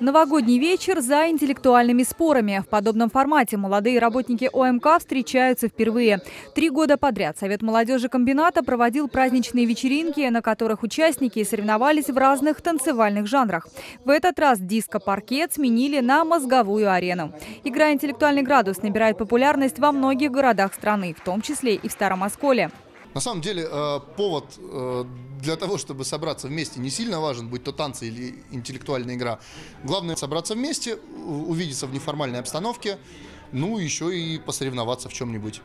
Новогодний вечер за интеллектуальными спорами. В подобном формате молодые работники ОМК встречаются впервые. Три года подряд Совет молодежи комбината проводил праздничные вечеринки, на которых участники соревновались в разных танцевальных жанрах. В этот раз диско-паркет сменили на мозговую арену. Игра «Интеллектуальный градус» набирает популярность во многих городах страны, в том числе и в Старом Осколе. На самом деле э, повод э, для того, чтобы собраться вместе, не сильно важен, будь то танцы или интеллектуальная игра. Главное собраться вместе, увидеться в неформальной обстановке, ну еще и посоревноваться в чем-нибудь.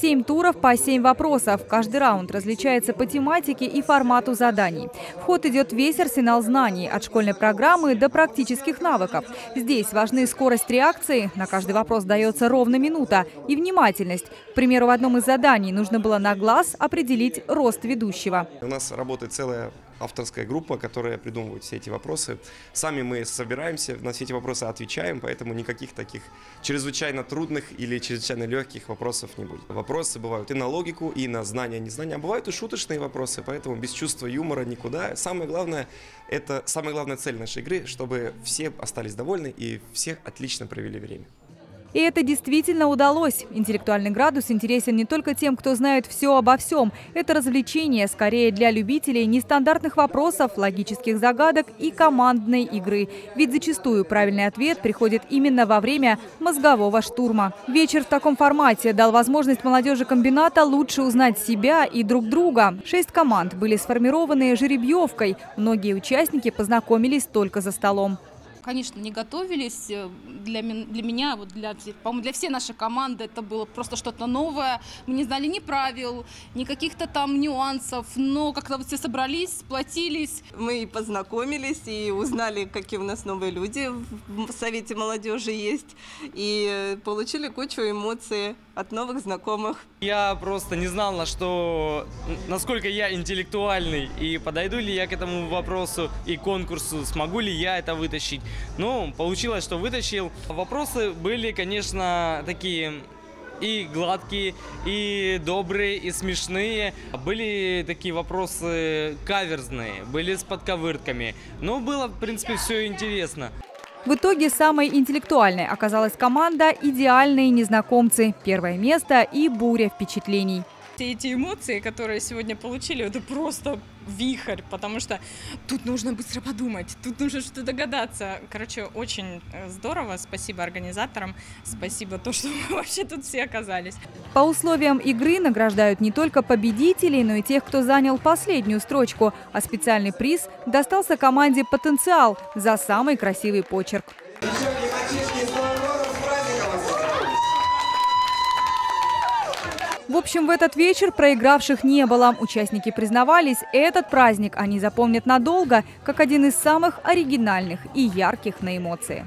Семь туров по семь вопросов. Каждый раунд различается по тематике и формату заданий. В ход идет весь арсенал знаний, от школьной программы до практических навыков. Здесь важны скорость реакции, на каждый вопрос дается ровно минута, и внимательность. К примеру, в одном из заданий нужно было на глаз определить рост ведущего. У нас работает целая авторская группа, которая придумывает все эти вопросы. Сами мы собираемся, на все эти вопросы отвечаем, поэтому никаких таких чрезвычайно трудных или чрезвычайно легких вопросов не будет. Вопросы бывают и на логику, и на знания, незнания, а бывают и шуточные вопросы, поэтому без чувства юмора никуда. Самое главное, это самая главная цель нашей игры, чтобы все остались довольны и все отлично провели время. И это действительно удалось. Интеллектуальный градус интересен не только тем, кто знает все обо всем. Это развлечение скорее для любителей нестандартных вопросов, логических загадок и командной игры. Ведь зачастую правильный ответ приходит именно во время мозгового штурма. Вечер в таком формате дал возможность молодежи комбината лучше узнать себя и друг друга. Шесть команд были сформированы жеребьевкой. Многие участники познакомились только за столом конечно, не готовились. Э, для, для меня, вот для, по-моему, для всей нашей команды это было просто что-то новое. Мы не знали ни правил, ни каких-то там нюансов, но как-то вот все собрались, сплотились. Мы и познакомились, и узнали, какие у нас новые люди в Совете молодежи есть, и получили кучу эмоций от новых знакомых. Я просто не знал, на что, насколько я интеллектуальный, и подойду ли я к этому вопросу и конкурсу, смогу ли я это вытащить. Ну, получилось, что вытащил. Вопросы были, конечно, такие и гладкие, и добрые, и смешные. Были такие вопросы каверзные, были с подковырками. Но было, в принципе, все интересно. В итоге самой интеллектуальной оказалась команда «Идеальные незнакомцы». Первое место и буря впечатлений. Все эти эмоции, которые сегодня получили, это просто вихрь, потому что тут нужно быстро подумать, тут нужно что-то догадаться. Короче, очень э, здорово. Спасибо организаторам, спасибо то, что мы вообще тут все оказались. По условиям игры награждают не только победителей, но и тех, кто занял последнюю строчку. А специальный приз достался команде «Потенциал» за самый красивый почерк. В общем, в этот вечер проигравших не было. Участники признавались, этот праздник они запомнят надолго, как один из самых оригинальных и ярких на эмоции.